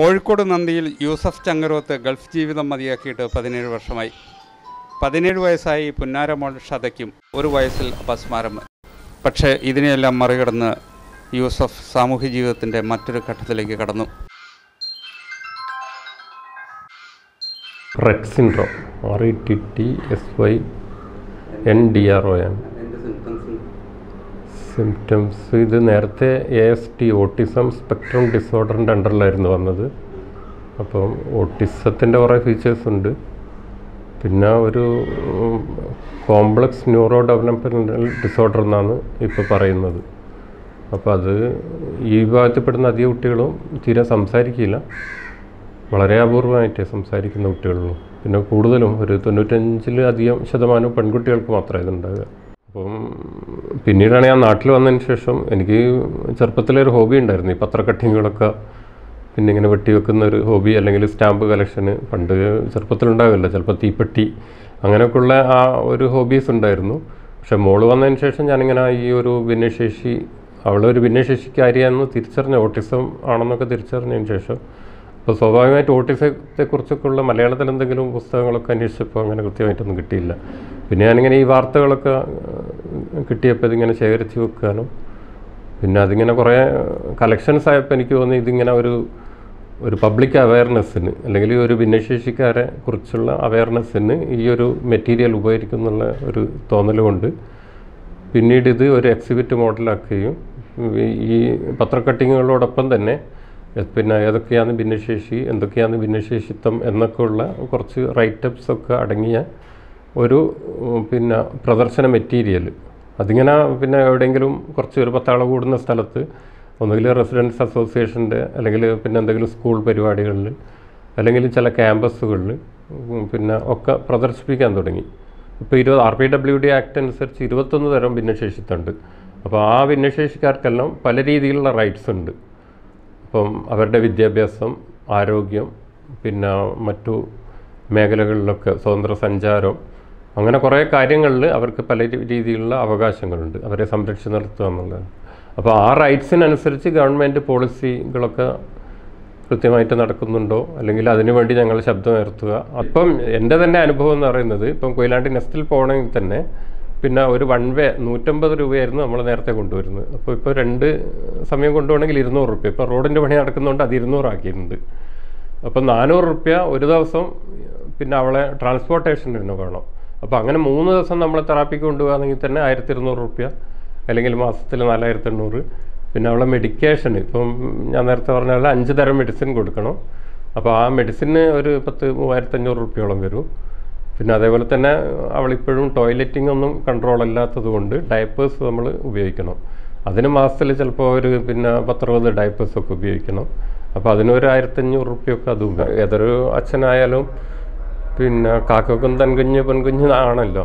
കോഴിക്കോട് നന്ദിയിൽ യൂസഫ് ചങ്ങരോത്ത് ഗൾഫ് ജീവിതം മതിയാക്കിയിട്ട് പതിനേഴ് വർഷമായി. പതിനേഴ് വയസ്സായി പുന്നാരമോൾ ഷതയ്ക്കും ഒരു വയസ്സിൽ അപസ്മാരം. പക്ഷേ ഇതിനെയെല്ലാം മറികടന്ന് യൂസഫ് സാമൂഹ്യ ജീവിതത്തിന്റെ മറ്റൊരു ഘട്ടത്തിലേക്ക് കടന്നു. Rett syndrome R E T T S Y N D R O N symptoms ഇത് നേരത്തെ A S T autism spectrum ഡിസോർഡറിന്റെ അണ്ടറിലായിരുന്നു വന്നത്. അപ്പം ഓട്ടിസത്തിന്റെ കുറേ ഫീച്ചേഴ്സ് ഉണ്ട്. പിന്നെ ഒരു കോംപ്ലക്സ് ന്യൂറോ ഡെവലപ്മെന്റൽ ഡിസോർഡർ എന്നാണ് ഇപ്പോൾ പറയുന്നത്. അപ്പോൾ അത് ഈ വിഭാഗത്തിൽപ്പെടുന്ന അധിക കുട്ടികളും തീരെ സംസാരിക്കില്ല. വളരെ അപൂർവമായിട്ടേ സംസാരിക്കുന്ന കുട്ടികളുള്ളൂ. പിന്നെ കൂടുതലും ഒരു തൊണ്ണൂറ്റഞ്ചിൽ അധികം ശതമാനം പെൺകുട്ടികൾക്ക് മാത്രമേ ഇതുണ്ടാകുക അപ്പം പിന്നീടാണ് ഞാൻ നാട്ടിൽ വന്നതിന് ശേഷം എനിക്ക് ചെറുപ്പത്തിലെ ഒരു ഹോബി ഉണ്ടായിരുന്നു. ഈ പത്ര കട്ടിങ്ങുകളൊക്കെ പിന്നെ ഇങ്ങനെ വെട്ടി വെക്കുന്ന ഒരു ഹോബി അല്ലെങ്കിൽ സ്റ്റാമ്പ് കളക്ഷന് പണ്ട് ചെറുപ്പത്തിലുണ്ടാവില്ല ചിലപ്പോൾ തീപ്പെട്ടി അങ്ങനെയൊക്കെയുള്ള ആ ഒരു ഹോബീസ് ഉണ്ടായിരുന്നു. പക്ഷെ മോൾ വന്നതിന് ശേഷം ഞാനിങ്ങനെ ഈ ഒരു ഭിന്നശേഷി അവളൊരു ഭിന്നശേഷിക്കാരിയാണെന്ന് തിരിച്ചറിഞ്ഞ ഓട്ടിസം ആണെന്നൊക്കെ തിരിച്ചറിഞ്ഞതിന് ശേഷം അപ്പോൾ സ്വാഭാവികമായിട്ട് ഓട്ടിസത്തെക്കുറിച്ചൊക്കെയുള്ള മലയാളത്തിൽ എന്തെങ്കിലും പുസ്തകങ്ങളൊക്കെ അന്വേഷിച്ചപ്പോൾ അങ്ങനെ കൃത്യമായിട്ടൊന്നും കിട്ടിയില്ല. പിന്നെ ഞാനിങ്ങനെ ഈ വാർത്തകളൊക്കെ കിട്ടിയപ്പോൾ ഇതിങ്ങനെ ശേഖരിച്ച് വെക്കാനും പിന്നെ അതിങ്ങനെ കുറേ കളക്ഷൻസ് ആയപ്പോൾ എനിക്ക് തോന്നി ഇതിങ്ങനെ ഒരു ഒരു പബ്ലിക് അവയർനെസ്സിന് അല്ലെങ്കിൽ ഒരു ഭിന്നശേഷിക്കാരെ കുറിച്ചുള്ള അവയർനെസ്സിന് ഈ ഒരു മെറ്റീരിയൽ ഉപകരിക്കും എന്നുള്ള ഒരു തോന്നൽ കൊണ്ട് പിന്നീട് ഇത് ഒരു എക്സിബിറ്റ് മോഡലാക്കുകയും ഈ- പത്രക്കട്ടിങ്ങുകളോടൊപ്പം തന്നെ പിന്നെ ഏതൊക്കെയാണ് ഭിന്നശേഷി എന്തൊക്കെയാണ് ഭിന്നശേഷിത്വം എന്നൊക്കെയുള്ള കുറച്ച് റൈറ്റപ്സ് ഒക്കെ അടങ്ങിയ ഒരു പിന്നെ പ്രദർശന മെറ്റീരിയൽ അതിങ്ങനെ പിന്നെ എവിടെയെങ്കിലും കുറച്ച് ഒരു പത്താള കൂടുന്ന സ്ഥലത്ത് ഒന്നുകിൽ റെസിഡൻസ് അസോസിയേഷന്റെ അല്ലെങ്കിൽ പിന്നെ എന്തെങ്കിലും സ്കൂൾ പരിപാടികളിൽ അല്ലെങ്കിൽ ചില ക്യാമ്പസുകളിൽ പിന്നെ ഒക്കെ പ്രദർശിപ്പിക്കാൻ തുടങ്ങി. ഇപ്പോൾ ഇരുപത് R P W D act അനുസരിച്ച് ഇരുപത്തൊന്ന് തരം ഭിന്നശേഷിത്തുണ്ട് അപ്പോൾ ആ ഭിന്നശേഷിക്കാർക്കെല്ലാം പല രീതിയിലുള്ള റൈറ്റ്സ് ഉണ്ട്. അപ്പം അവരുടെ വിദ്യാഭ്യാസം ആരോഗ്യം പിന്നെ മറ്റു മേഖലകളിലൊക്കെ സ്വതന്ത്ര സഞ്ചാരം അങ്ങനെ കുറേ കാര്യങ്ങളിൽ അവർക്ക് പല രീതിയിലുള്ള അവകാശങ്ങളുണ്ട്. അവരെ സംരക്ഷിച്ച് നിർത്തുക എന്നുള്ളത്. അപ്പോൾ ആ റൈറ്റ്സിനനുസരിച്ച് ഗവൺമെന്റ് പോളിസികളൊക്കെ കൃത്യമായിട്ട് നടക്കുന്നുണ്ടോ? അല്ലെങ്കിൽ അതിനുവേണ്ടി ഞങ്ങൾ ശബ്ദമുയർത്തുക? അപ്പം എന്റെ തന്നെ അനുഭവം എന്ന് പറയുന്നത് ഇപ്പം കൊയിലാണ്ടി നെസ്റ്റിൽ പോകണമെങ്കിൽ തന്നെ പിന്നെ ഒരു വൺ വേ നൂറ്റമ്പത് രൂപയായിരുന്നു നമ്മൾ നേരത്തെ കൊണ്ടുവരുന്നത്. അപ്പോൾ ഇപ്പോൾ രണ്ട് സമയം കൊണ്ടുപോകണമെങ്കിൽ ഇരുന്നൂറ് റുപ്യ. ഇപ്പോൾ റോഡിന്റെ പണി നടക്കുന്നതുകൊണ്ട് അത് ഇരുന്നൂറാക്കിയിട്ടുണ്ട്. അപ്പോൾ നാനൂറ് റുപ്യ ഒരു ദിവസം പിന്നെ അവളെ ട്രാൻസ്പോർട്ടേഷന് വേണം. അപ്പോൾ അങ്ങനെ മൂന്ന് ദിവസം നമ്മൾ തെറാപ്പിക്ക് കൊണ്ടുപോകുകയാണെങ്കിൽ തന്നെ ആയിരത്തി ഇരുന്നൂറ് റുപ്യ അല്ലെങ്കിൽ മാസത്തിൽ നാലായിരത്തി എണ്ണൂറ് പിന്നെ അവളെ മെഡിക്കേഷൻ ഇപ്പം ഞാൻ നേരത്തെ പറഞ്ഞ പോലെ അഞ്ച് തരം മെഡിസിൻ കൊടുക്കണം. അപ്പോൾ ആ മെഡിസിന് ഒരു പത്ത് മൂവായിരത്തഞ്ഞൂറ് റുപ്യോളം വരും. പിന്നെ അതേപോലെ തന്നെ അവളിപ്പോഴും ടോയ്ലറ്റിംഗ് ഒന്നും കൺട്രോൾ അല്ലാത്തത് കൊണ്ട് ഡയപ്പേഴ്സ് നമ്മൾ ഉപയോഗിക്കണം. അതിന് മാസത്തിൽ ചിലപ്പോൾ ഒരു പിന്നെ പത്തറുപത് ഡയപ്പേഴ്സൊക്കെ ഉപയോഗിക്കണം. അപ്പോൾ അതിനൊരു ആയിരത്തഞ്ഞൂറ് റുപ്യൊക്കെ അതും ഏതൊരു അച്ഛനായാലും പിന്നെ കാക്കക്കും തൻകുഞ്ഞ് പെൺകുഞ്ഞ് ആണല്ലോ.